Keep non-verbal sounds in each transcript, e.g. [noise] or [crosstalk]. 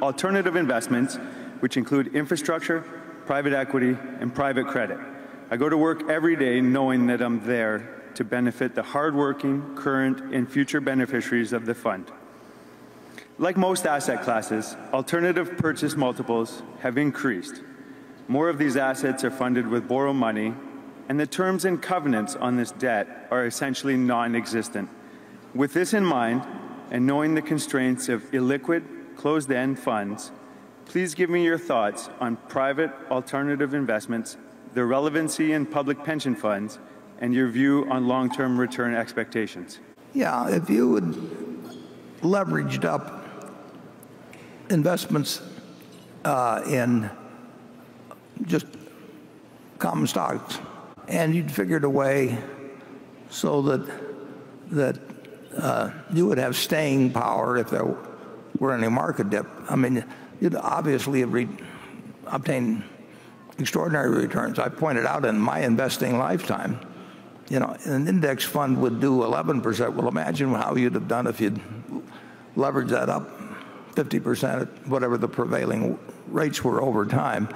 alternative investments, which include infrastructure, private equity, and private credit. I go to work every day knowing that I'm there to benefit the hardworking, current, and future beneficiaries of the fund. Like most asset classes, alternative purchase multiples have increased. More of these assets are funded with borrowed money, and the terms and covenants on this debt are essentially non-existent. With this in mind, and knowing the constraints of illiquid, closed-end funds, please give me your thoughts on private alternative investments, their relevancy in public pension funds, and your view on long-term return expectations. Yeah, if you had leveraged up investments uh, in just common stocks, and you'd figured a way so that that uh, you would have staying power if there were in a market dip. I mean, you'd obviously have obtained extraordinary returns. I pointed out in my investing lifetime, you know, an index fund would do 11%. Well, imagine how you'd have done if you'd leveraged that up 50% at whatever the prevailing rates were over time.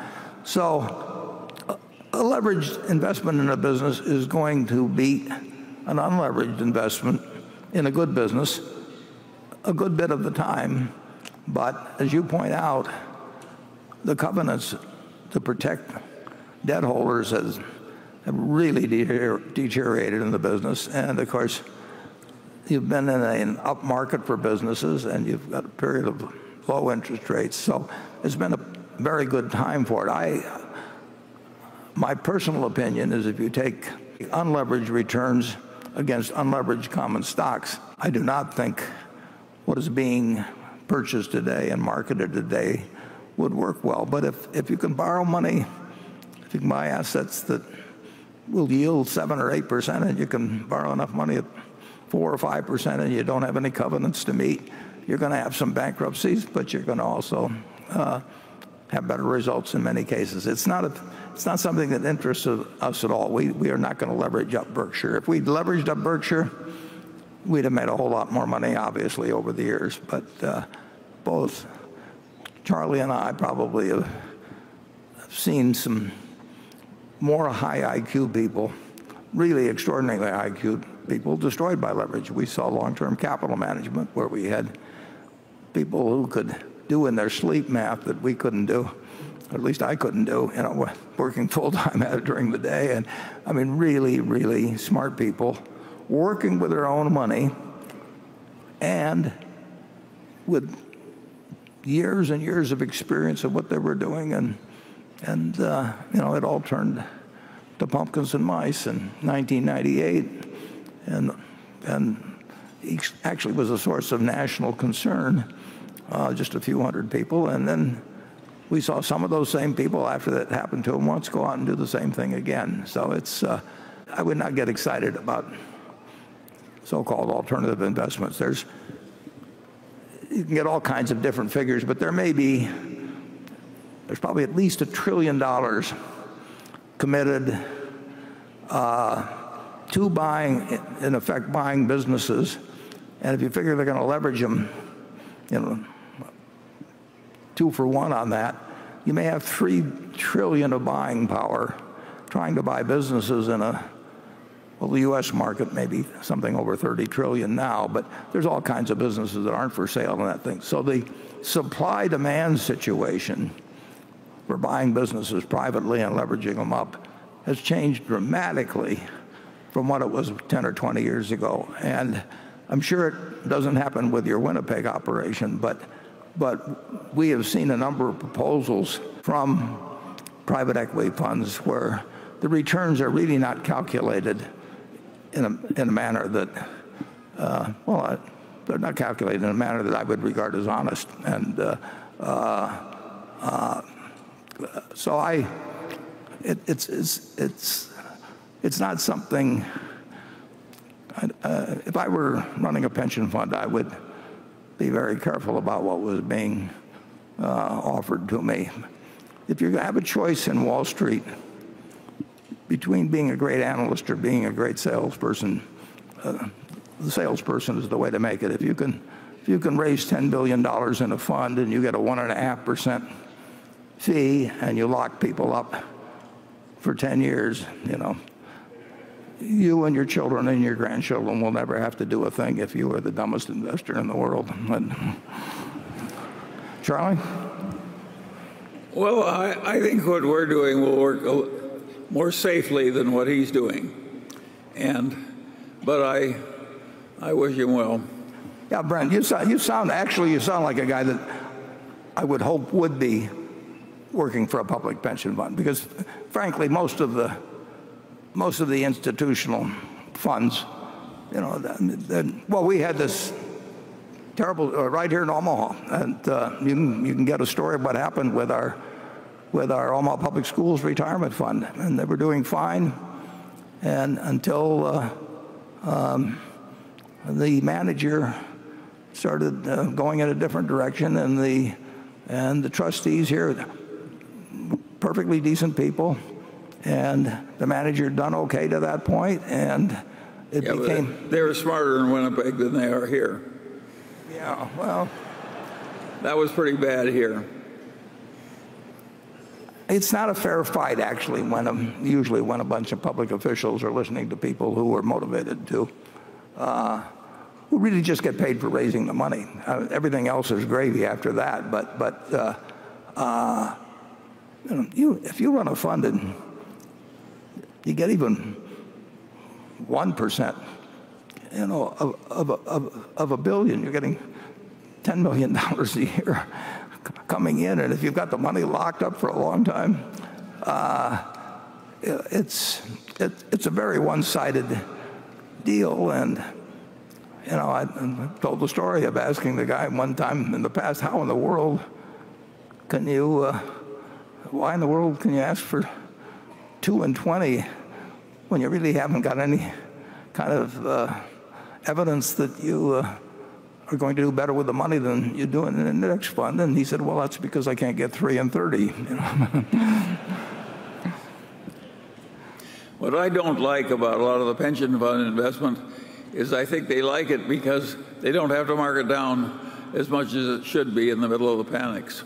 So a leveraged investment in a business is going to beat an unleveraged investment in a good business a good bit of the time. But as you point out, the covenants to protect debt holders have really deteriorated in the business. And of course, you've been in an up market for businesses, and you've got a period of low interest rates. So it's been a very good time for it. I, my personal opinion is if you take unleveraged returns against unleveraged common stocks, I do not think what is being purchased today and marketed today would work well. But if if you can borrow money, if you can buy assets that will yield 7 or 8%, and you can borrow enough money at 4 or 5%, and you don't have any covenants to meet, you're going to have some bankruptcies, but you're going to also uh, have better results in many cases. It's not a, it's not something that interests us at all. We we are not going to leverage up Berkshire. If we'd leveraged up Berkshire, we'd have made a whole lot more money, obviously, over the years. But uh, both Charlie and I probably have seen some more high IQ people, really extraordinarily IQ people, destroyed by leverage. We saw long-term capital management where we had people who could do in their sleep math that we couldn't do, at least I couldn't do, you know, working full-time [laughs] at it during the day. And I mean, really, really smart people working with their own money and with years and years of experience of what they were doing. And, and uh, you know, it all turned to pumpkins and mice in 1998, and and actually was a source of national concern, just a few hundred people. And then we saw some of those same people after that happened to them once go out and do the same thing again. So it's, uh, I would not get excited about so-called alternative investments. There's you can get all kinds of different figures, but there may be, there's probably at least a $1 trillion committed uh, to, buying, in effect, buying businesses. And if you figure they're going to leverage them you know, two for one on that, you may have 3 trillion of buying power trying to buy businesses in a, well, the U.S. market may be something over 30 trillion now, but there's all kinds of businesses that aren't for sale and that thing. So the supply-demand situation for buying businesses privately and leveraging them up has changed dramatically from what it was 10 or 20 years ago. And I'm sure it doesn't happen with your Winnipeg operation, but, but we have seen a number of proposals from private equity funds where the returns are really not calculated in a in a manner that uh, well, I they're not calculated in a manner that I would regard as honest. And uh, uh, so I, it, it's, it's, it's, it's not something, if I were running a pension fund, I would be very careful about what was being offered to me. If you have a choice in Wall Street between being a great analyst or being a great salesperson, uh, the salesperson is the way to make it. If you can if you can raise $10 billion in a fund and you get a 1.5% fee and you lock people up for 10 years, you know, you and your children and your grandchildren will never have to do a thing if you are the dumbest investor in the world. Charlie? Well, I, I think what we're doing will work more safely than what he's doing. And, but I, I wish him well. Yeah, Brent, you sound, you sound actually you sound like a guy that I would hope would be working for a public pension fund because, frankly, most of the most of the institutional funds, you know, the, the, well, we had this terrible uh, right here in Omaha, and uh, you can you can get a story of what happened with our with our Omaha Public Schools retirement fund, and they were doing fine, and until uh, um, the manager started uh, going in a different direction, and the and the trustees here, perfectly decent people, and the manager done okay to that point, and it Yeah, became they were smarter in Winnipeg than they are here. yeah well. That was pretty bad here. It's not a fair fight, actually, when a, usually when a bunch of public officials are listening to people who are motivated to, uh, who really just get paid for raising the money. Uh, everything else is gravy after that. But, but uh, uh, you know, you, if you run a fund and you get even one percent, you know, of, of, a- of, of a billion, you're getting $10 million a year coming in. And if you've got the money locked up for a long time, uh, it's, it, it's a very one-sided deal. And, you know, I, I told the story of asking the guy one time in the past, how in the world can you, uh, why in the world can you ask for two and 20 when you really haven't got any kind of uh, evidence that you uh, are going to do better with the money than you do in the index fund. And he said, well, that's because I can't get three and 30. You know? [laughs] What I don't like about a lot of the pension fund investment is I think they like it because they don't have to mark it down as much as it should be in the middle of the panics.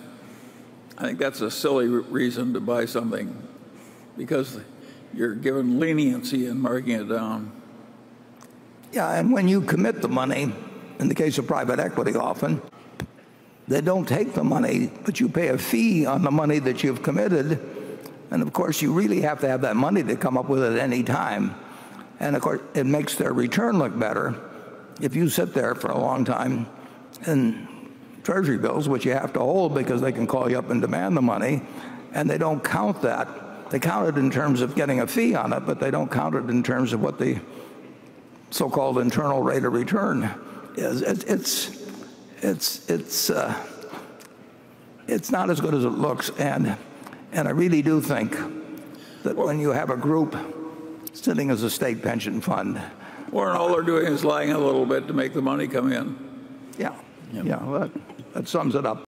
I think that's a silly reason to buy something because you're given leniency in marking it down. Yeah, and when you commit the money, in the case of private equity often, they don't take the money, but you pay a fee on the money that you've committed. And of course, you really have to have that money to come up with it at any time. And of course, it makes their return look better if you sit there for a long time in treasury bills, which you have to hold because they can call you up and demand the money, and they don't count that. They count it in terms of getting a fee on it, but they don't count it in terms of what the so-called internal rate of return is. It's it's it's it's uh, it's not as good as it looks, and and I really do think that when you have a group sitting as a state pension fund, Or all they're doing is lying a little bit to make the money come in. yeah, yeah, well, that, that sums it up.